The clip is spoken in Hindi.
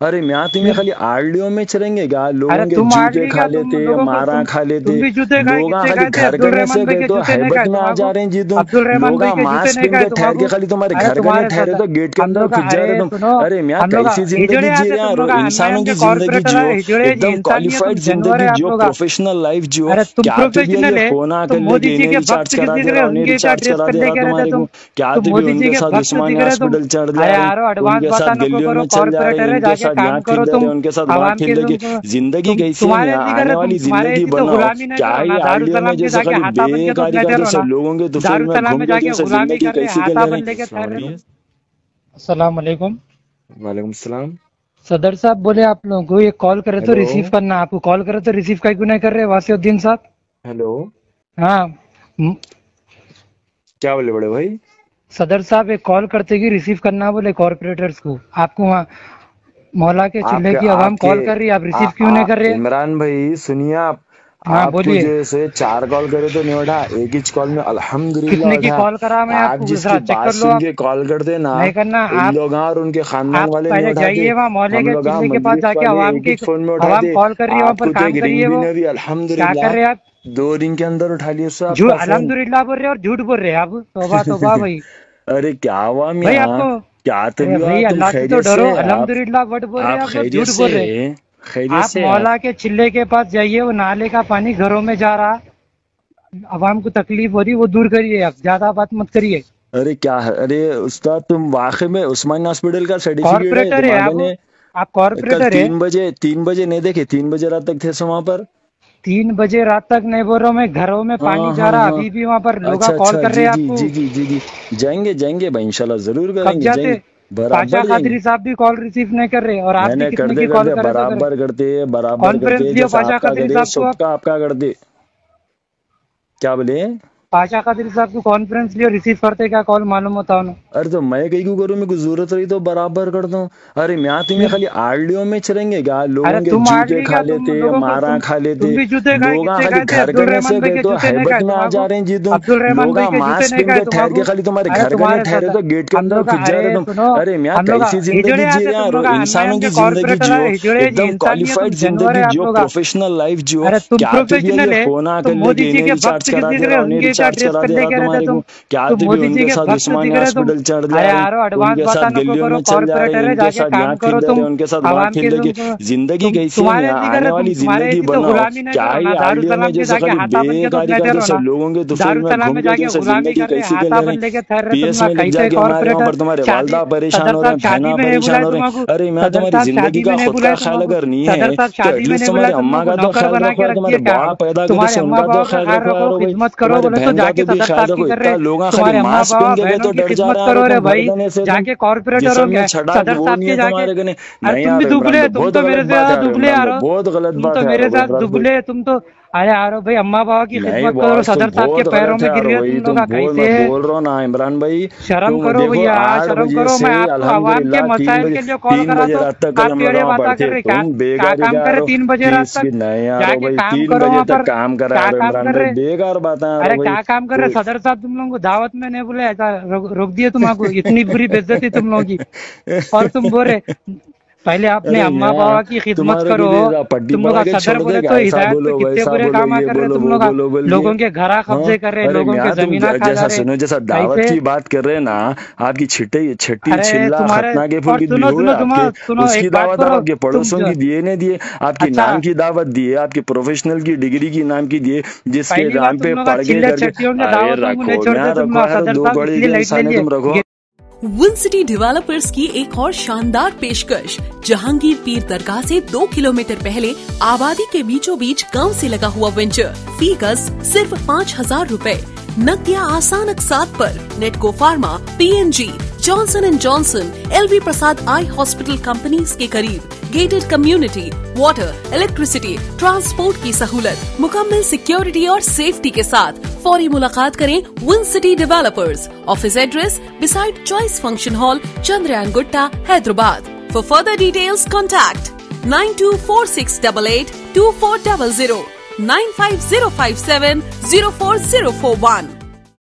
अरे मैं तो ये खाली आरडीओ में चलेंगे क्या लोग जूते खा लेते मारा खा लेते लोग खाली घर घर से गए तो हैबत में आ जा रहे हैं जी तुम लोग मास्क पहन के ठहर के खाली तुम्हारे घर घर में ठहरे तो गेट के अंदर खुद जा रहे तुम। अरे मैं कैसी ज़िंदगी जी रहे हैं इंसानों की ज़िंदगी जियो एकदम क्वालिफाइड ज़िंदगी जियो प्रोफेशनल लाइफ जियो। क्या तुम्हें होना कर लेके रिचार्ज करा दे रहा उन्हें रिचार्ज करा दे रहा तुम्हारे को। क्या तुम्हें उनके साथ दुश्मन हॉस्पिटल चढ़ दिया उनके साथ गलियों में चल जा रहे हैं साथ काम करो तुम उनके साथ आवाम के ज़िंदगी कैसी में लोगों के में के वालेकुम सलाम। सदर साहब बोले आप लोगों को ये कॉल करे तो रिसीव करना आपको कॉल करे तो रिसीव का क्यों नहीं कर रहे वासीउद्दीन साहब? हेलो हाँ। क्या बोले बड़े भाई? सदर साहब एक कॉल करते कि रिसीव करना बोले कॉर्पोरेटर्स को आपको वहाँ मौला के चिल्ले की आवाम कॉल कर रही है आप रिसीव क्यों नहीं कर रहे? इमरान भाई सुनिए आप। हाँ बोलिए। जैसे चार कॉल करे तो नहीं उठा एक ही कॉल में अलहमदुल्ला की कॉल करा मैं आप जिसकी बात सुन के कॉल कर देना नहीं करना आप लोग और उनके खानदान वाले पहले जाइए वहाँ मोहल्ले के किसी हाँ, के पास जाके आवाम की फ़ोन में उठा कॉल कर रही है वहाँ पर काम करिए वो। क्या कर रहे हैं आप? दो दिन के अंदर उठा लिए अलहमदुल्ला बोल रहे और झूठ बोल रहे आप। तो भाई। अरे क्या आवाम भाई आपको क्या अल्लाह से तो डरो। मौला के चिल्ले के पास जाइए वो नाले का पानी घरों में जा रहा। आवाम को तकलीफ़ हो रही वो दूर करिए आप ज़्यादा बात मत करिए। अरे क्या है? अरे उस्ताद तुम वाकई में उस्मान हॉस्पिटल का सर्टिफिकेट आप। कॉर्पोरेटर तीन बजे तीन बजे नहीं देखे तीन बजे रात तक थे वहाँ पर। तीन बजे रात तक नहीं बोल रहा हूँ मैं घरों में पानी हाँ, जा रहा। हाँ, हाँ। अभी भी वहाँ पर लोग अच्छा, कॉल अच्छा, कर रहे हैं आपको। जी जी जी जी। जाएँगे जाएँगे भाई इंशाल्लाह ज़रूर करेंगे पाचा खादरी साहब भी कॉल रिसीव नहीं कर रहे और आप भी कितने की कॉल कर तो बराबर करते बराबर करते आपका करते क्या बोले? पाशा कादिर साहब की कॉन्फ्रेंस लियो रिसीव करते क्या कॉल मालूम होता हो अरे तो मैं कहीं क्यों करूँ? मेरे को ज़रूरत रही तो बराबर करता हूँ अरे मैं तुम्हें खाली आरडीओ में चलेंगे क्या? लोग जूते खा लेते मारा खा लेते। लोग खाली घर करने से गए तो हैबत में आ जा रहे हैं जी तुम। लोग मास्क पहन के ठहर के खाली तुम्हारे घर घर में ठहरे तो गेट के अंदर खुद तो जा रहे तुम। अरे मैं कैसी ज़िंदगी जी रहे हैं? इंसानों की ज़िंदगी जो एकदम क्वालिफाइड ज़िंदगी जो प्रोफेशनल लाइफ जो क्या तो होना कर लेके चार्ज करा दे रहा ज़िंदगी कैसी है ज़िंदगी लोगों के तुम्हारे वालदा परेशान हो रहे अरे मैं तुम्हारी ज़िंदगी का खुद का ख्याल अगर नहीं है। तुम्हारी अम्मा का तो ख्याल रखो तुम्हारे बाप उनका तो ख्याल रखो खिदमत करो तो जाके सदर की कर रहे तुम्हारे अम्मा बाबा बहनों की खिदमत करो रे भाई। जाके कॉर्पोरेटर हो गया सदर साहब के जाके अरे तुम भी दुबले तुम तो मेरे से ज़्यादा दुबले आ रहे गलत तुम तो मेरे साथ दुबले तुम तो अरे आ यारो भाई अम्मा बाबा की खिदमत करो सदर साहब के पैरों में गिर गया तुम लोग कैसे बोल रहा ना इमरान भाई शर्म करो भैया शर्म करो मैं आपको आवाज़ के मसाइल के लिए कॉल करा तो आप पेड़े बात कर रहे क्या काम कर रहे तीन बजे रात तक जाके काम करो वहाँ पर काम कर रहे बेकार बात है। अरे क्या क्या काम कर रहे तो- सदर साहब तुम लोगों को दावत में नहीं बोले ऐसा रोक दिया तुम आपको इतनी बुरी बेजती तुम लोगों की। और तुम बोल रहे पहले अपने अम्मा बाबा की खिदमत करो। तुम लोग सदर बोले तो हिदायत पे कितने बुरे काम कर रहे तुम लोग लोगों के घर हाँ? कब्जे कर रहे लोगों के ज़मीन जैसा सुनो जैसा दावत की बात कर रहे ना आपकी छिटे छठी छिल्ला खतना के फूल की उसकी दावत आपके पड़ोसों की दिए ने दिए आपके अच्छा। नाम की दावत दिए आपके प्रोफेशनल की डिग्री की नाम की दिए जिसके नाम पे पढ़ गए रखो दो बड़े इंसान तुम रखो। विन सिटी डेवलपर्स की एक और शानदार पेशकश, जहांगीर पीर दरगाह से दो किलोमीटर पहले आबादी के बीचों बीच गाँव ऐसी लगा हुआ वेंचर फ़ी गज सिर्फ़ पाँच हज़ार रूपए। नकदिया आसान अकसात पर Natco pharma P N G Johnson and Johnson L V Prasad eye hospital companies के करीब। Gated community water electricity transport की सहूलत, मुकम्मल सिक्योरिटी और सेफ्टी के साथ। फौरी मुलाकात करें win city developers office address beside choice function hall Chandrayangutta Hyderabad for further details contact nine two four six double eight two four double zero nine five zero five seven zero four zero four one